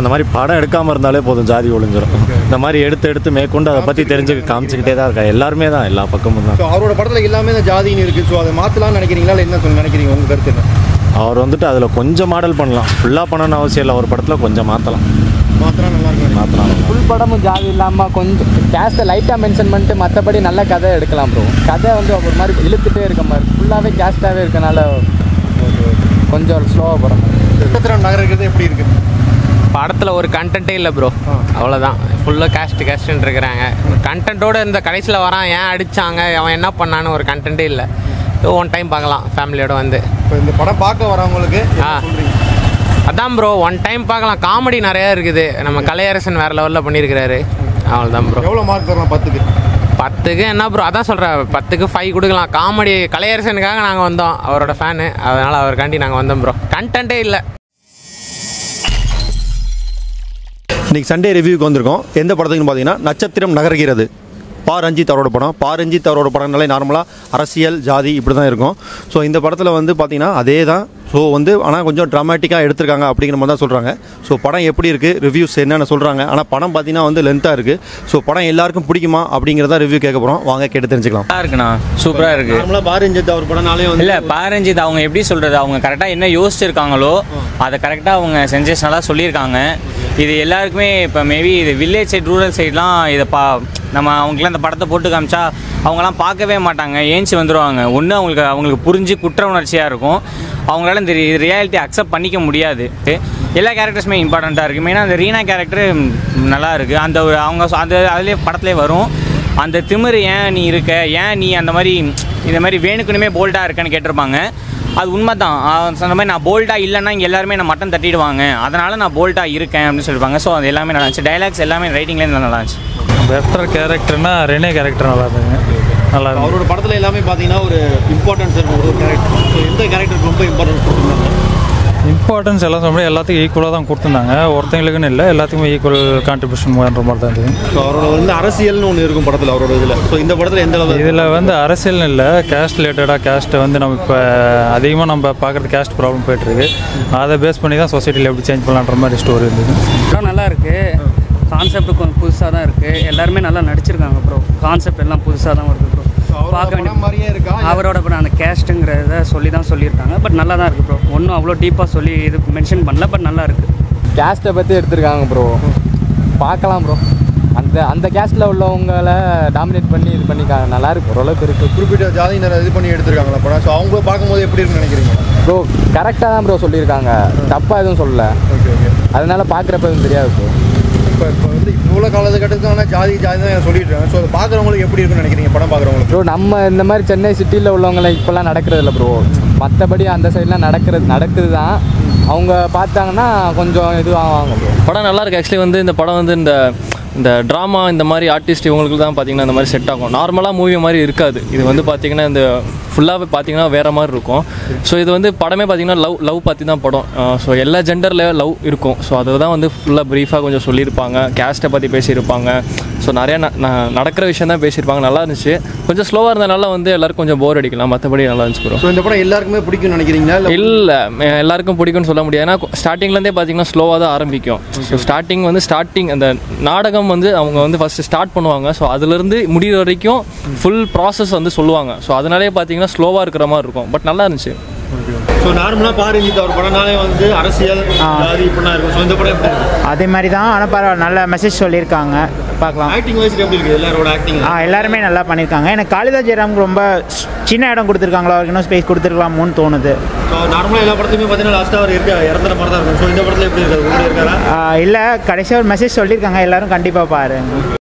அந்த மாதிரி படம் எடுக்காமல் இருந்தாலே போதும் ஜாதி ஒளிஞ்சிடும் இந்த மாதிரி எடுத்து எடுத்து மேற்கொண்டு அதை பற்றி தெரிஞ்சு காமிச்சிக்கிட்டே தான் இருக்கா? எல்லாருமே தான் எல்லா பக்கமும் தான். அவரோட படத்தில் எல்லாமே இந்த ஜாதின்னு இருக்குது ஸோ அதை மாற்றலாம்னு நினைக்கிறீங்களா? இல்லை என்ன சொல்ல நினைக்கிறீங்க? உங்கள் கருத்து என்ன? அவர் வந்துட்டு அதில் கொஞ்சம் மாடல் பண்ணலாம். ஃபுல்லாக பண்ணணும்னு அவசியம் இல்லை. ஒரு படத்தில் கொஞ்சம் மாற்றலாம் மாற்றினா நல்லா இருக்கும். மாற்றலாம் ஃபுல் படமும் ஜாதி இல்லாமல் கொஞ்சம் கேஸ்ட்டை லைட்டாக மென்ஷன் பண்ணிட்டு மற்றபடி நல்ல கதை எடுக்கலாம் ப்ரோ கதை வந்து ஒரு மாதிரி இழுத்துட்டே இருக்க மாதிரி ஃபுல்லாகவே கேஸ்ட்டாகவே இருக்கனால கொஞ்சம் ஸ்லோவாக போகிற மாதிரி நட்சத்திரம் நகர் இருக்கிறது எப்படி இருக்குது படத்தில் ஒரு கண்டென்ட்டே இல்லை ப்ரோ அவ்வளோதான் ஃபுல்லாக கேஸ்ட் கேஸ்ட்னு இருக்கிறாங்க. கண்டென்ட்டோட இந்த கடைசியில் வரான். ஏன் அடித்தாங்க அவன் என்ன பண்ணான்னு ஒரு கண்டென்ட்டே இல்லை. ஒன் டைம் பார்க்கலாம். ஃபேமிலியோட வந்து. இப்போ இந்த படம் பார்க்க வரவங்களுக்கு ஆ. அதான் ப்ரோ ஒன் டைம் பார்க்கலாம். காமெடி நிறையா இருக்குது. நம்ம கலையரசன் வேறு லெவலில் பண்ணியிருக்கிறாரு. அவ்வளோதான் ப்ரோ எவ்வளோ மார்க் தரலாம் பத்துக்கு? பத்துக்கு என்ன ப்ரோ அதான் சொல்கிறேன் பத்துக்கு ஃபைவ் கொடுக்கலாம். காமெடி கலையரசனுக்காக நாங்கள் வந்தோம். அவரோட ஃபேனு அதனால் அவருக்காண்டி நாங்கள் வந்தோம் ப்ரோ கண்டென்ட்டே இல்லை. இன்னைக்கு சண்டே ரிவ்யூக்கு வந்திருக்கோம். எந்த படத்துக்குன்னு பார்த்தீங்கன்னா நட்சத்திரம் நகர்கிறது. பா. ரஞ்சித் அவரோட படம். பா. ரஞ்சித் அவரோட படம்னாலே நார்மலாக அரசியல் ஜாதி இப்படி தான் இருக்கும். ஸோ இந்த படத்தில் வந்து பார்த்தீங்கன்னா அதே தான் ஸோ வந்து ஆனால் கொஞ்சம் ட்ராமேட்டிக்காக எடுத்திருக்காங்க அப்படிங்கிற மாதிரி தான் சொல்கிறாங்க ஸோ படம் எப்படி இருக்குது ரிவ்யூஸ் என்னென்ன சொல்கிறாங்க ஆனால் படம் பார்த்தீங்கன்னா வந்து லென்த்தாக இருக்குது ஸோ படம் எல்லாருக்கும் பிடிக்குமா அப்படிங்கிறத ரிவ்யூ கேட்க போகிறோம் வாங்க கேட்டு தெரிஞ்சுக்கலாம். நல்லா இருக்குண்ணா. சூப்பராக இருக்கு. நார்மலாக பா. ரஞ்சித் அவர் படம்னாலே வந்து இல்லை பாரஞ்சித் அவங்க எப்படி சொல்கிறது அவங்க கரெக்டாக என்ன யோசிச்சிருக்காங்களோ அதை கரெக்டாக அவங்க சென்சேஷனலாக சொல்லியிருக்காங்க. இது எல்லாருக்குமே இப்போ மேபி இது வில்லேஜ் சைட் ரூரல் சைட்லாம் இதை பா நம்ம அவங்களுக்குலாம் இந்த படத்தை போட்டு காமிச்சா அவங்களாம் பார்க்கவே மாட்டாங்க. ஏஞ்சி வந்துடுவாங்க ஒன்று அவங்களுக்கு அவங்களுக்கு புரிஞ்சு குற்ற உணர்ச்சியாக இருக்கும். அவங்களால இந்த ரியாலிட்டி அக்செப்ட் பண்ணிக்க முடியாது. எல்லா கேரக்டர்ஸுமே இம்பார்ட்டண்ட்டாக இருக்குது மெயினாக அந்த ரீனா கேரக்டர் நல்லா இருக்குது அந்த ஒரு அவங்க அந்த அதுலேயே படத்துலேயே வரும். அந்த திமிரு ஏன் நீ இருக்க? ஏன் நீ அந்த மாதிரி இந்த மாதிரி வேணுக்குனுமே போல்டாக இருக்கன்னு கேட்டிருப்பாங்க. அது உண்மை தான் சொன்ன மாதிரி நான் போல்டாக இல்லைன்னா இங்கே எல்லாருமே நான் மட்டன் தட்டிடுவாங்க. அதனால் நான் போல்டாக இருக்கேன் அப்படின்னு சொல்லியிருப்பாங்க ஸோ அது எல்லாமே நல்லா இருந்துச்சு. டைலாக்ஸ் எல்லாமே ரைட்டிங்லேருந்து நல்லா இருந்துச்சு. பெட்டர் கேரக்டர்னா ரெனே கேரக்டர் நல்லா இருந்ததுங்க. நல்லா அவரோட படத்தில் எல்லாமே பார்த்தீங்கன்னா ஒரு இம்பார்ட்டன்ஸ் இருக்கும். ஒரு கேரக்டர் ஸோ எந்த கேரக்டருக்கு ரொம்ப இம்பார்ட்டன்ஸ் கொடுத்துருந்தாங்க? இம்பார்ட்டன்ஸ் எல்லாம் சொல்ல எல்லாத்துக்கும் ஈக்குவலாக தான் கொடுத்துருந்தாங்க. ஒருத்தங்களுக்குன்னு இல்லை எல்லாத்துக்குமே ஈக்குவல் கான்ட்ரிபியூஷன் பண்ணுற மாதிரி தான் இருந்தது. ஸோ அவரோட வந்து அரசியல்னு ஒன்று இருக்கும் படத்தில் அவரோட இதில். ஸோ இந்த படத்தில் எந்த அளவு இதில் வந்து அரசியல்னு இல்லை கேஸ்ட் ரிலேட்டடாக கேஸ்ட்டை வந்து நம்ம இப்போ அதிகமாக நம்ம பார்க்குறது கேஸ்ட் ப்ராப்ளம் போயிட்டுருக்கு அதை பேஸ் பண்ணி தான் சொசைட்டியில் எப்படி சேஞ்ச் பண்ணலான்ற மாதிரி ஸ்டோரி இருந்தது. படம் நல்லா இருக்கு. கான்செப்ட் கொஞ்சம் புதுசாக தான் இருக்கு. எல்லாருமே நல்லா நடிச்சிருக்காங்க ப்ரோ கான்செப்ட் எல்லாம் புதுசாக தான் வருது ப்ரோ பார்க்க வேண்டிய மாதிரியே இருக்கா? அவரோட படம் அந்த கேஸ்ட்டுங்கிறத சொல்லி தான் சொல்லியிருக்காங்க. பட் நல்லா தான் இருக்கு ப்ரோ ஒன்றும் அவ்வளோ டீப்பாக சொல்லி இது மென்ஷன் பண்ணல பட் நல்லா இருக்கு. கேஸ்ட்டை பற்றி எடுத்திருக்காங்க ப்ரோ பார்க்கலாம் ப்ரோ அந்த அந்த கேஸ்ட்டில் உள்ளவங்களை டாமினேட் பண்ணி இது பண்ணிக்காங்க நல்லா இருக்கு. ஓரளவுக்கு இருக்கு. குறிப்பிட்ட ஜாதியினர் இது பண்ணி எடுத்திருக்காங்களா படம்? ஸோ அவங்க பார்க்கும்போது எப்படி இருக்குன்னு நினைக்கிறீங்க? ப்ரோ கரெக்டாக தான் ப்ரோ சொல்லியிருக்காங்க. தப்பாக எதுவும் சொல்லல. Okay okay. அதனால பார்க்குறப்ப எதுவும் தெரியாது ப்ரோ இப்போ இப்போ வந்து இவ்வளோ காலகட்டத்துக்கான ஜாதி ஜாதி தான் சொல்லிட்டு இருக்காங்க ஸோ அதை பார்க்குறவங்களுக்கு எப்படி இருக்குன்னு நினைக்கிறீங்க? படம் பார்க்குறவங்களுக்கு? ப்ரோ நம்ம இந்த மாதிரி சென்னை சிட்டியில் உள்ளவங்களை இப்போல்லாம் நடக்கிறது இல்லை ப்ரோ மற்றபடி அந்த சைட்லாம் நடக்கிறது நடக்குது தான் அவங்க பார்த்தாங்கன்னா கொஞ்சம் இதுவாகுவாங்க ப்ரோ படம் நல்லா இருக்கு. ஆக்சுவலி வந்து இந்த படம் வந்து இந்த இந்த ட்ராமா இந்த மாதிரி ஆர்டிஸ்ட் இவங்களுக்கு தான் பார்த்தீங்கன்னா இந்த மாதிரி செட் ஆகும். நார்மலாக மூவி மாதிரி இருக்காது. இது வந்து பார்த்தீங்கன்னா இந்த ஃபுல்லாகவே பார்த்தீங்கன்னா வேறு மாதிரி இருக்கும். ஸோ இது வந்து படமே பார்த்தீங்கன்னா லவ் லவ் பற்றி தான் படம். ஸோ எல்லா ஜெண்டரில் லவ் இருக்கும். ஸோ அதை தான் வந்து ஃபுல்லாக ப்ரீஃபாக கொஞ்சம் சொல்லியிருப்பாங்க. கேஸ்ட்டை பற்றி பேசியிருப்பாங்க. ஸோ நிறையா நடக்கிற விஷயம் தான் பேசியிருப்பாங்க. நல்லா இருந்துச்சு. கொஞ்சம் ஸ்லோவாக இருந்தனால வந்து எல்லாருக்கும் கொஞ்சம் போர் அடிக்கலாம். மற்றபடி நல்லா இருந்துச்சு ப்ரோ ஸோ இந்த படம் எல்லாருக்குமே பிடிக்கும்னு நினைக்கிறீங்களா? இல்லை இல்லை எல்லாருக்கும் பிடிக்கும்னு சொல்ல முடியாது. ஏன்னா ஸ்டார்டிங்லேருந்தே பார்த்தீங்கன்னா ஸ்லோவாக தான் ஆரம்பிக்கும். ஸோ ஸ்டார்டிங் வந்து ஸ்டார்டிங் அந்த நாடகம் வந்து அவங்க வந்து ஃபஸ்ட்டு ஸ்டார்ட் பண்ணுவாங்க. ஸோ அதுலேருந்து முடிகிற வரைக்கும் ஃபுல் ப்ராசஸ் வந்து சொல்லுவாங்க. ஸோ அதனாலே பார்த்தீங்கன்னா ஸ்லோவாக இருக்கிற மாதிரி இருக்கும். பட் நல்லா இருந்துச்சு. ஸோ நார்மலாக பாரஞ்சித் அவர் படம்னாலே வந்து அரசியல் ஜாதி இப்படிலாம் இருக்கும். ஸோ இந்த படம் எப்படி இருக்கு? அதே மாதிரி தான் ஆனால் பரவாயில்ல நல்ல மெசேஜ் சொல்லியிருக்காங்க. பார்க்கலாம். ஆக்டிங் வைஸ் எப்படி இருக்கு? எல்லாரோட ஆக்டிங் ஆ எல்லாருமே நல்லா பண்ணியிருக்காங்க. எனக்கு காளிதாஸ் ஜெயராமுக்கு ரொம்ப சின்ன இடம் கொடுத்துருக்காங்களோ அவருக்கு இன்னும் ஸ்பேஸ் கொடுத்துருக்கலாமோன்னு தோணுது. ஸோ நார்மலாக எல்லா படத்துலையுமே பார்த்தீங்கன்னா லாஸ்ட்டாக அவர் இருக்க இறந்துற மாதிரி தான் இருக்கும். ஸோ இந்த படத்தில் எப்படி இருக்காரு உங்களுக்கு இருக்காரா இல்லை கடைசியாக ஒரு மெசேஜ் சொல்லியிருக்காங்க. எல்லாரும் கண்டிப்பாக பாருங்க.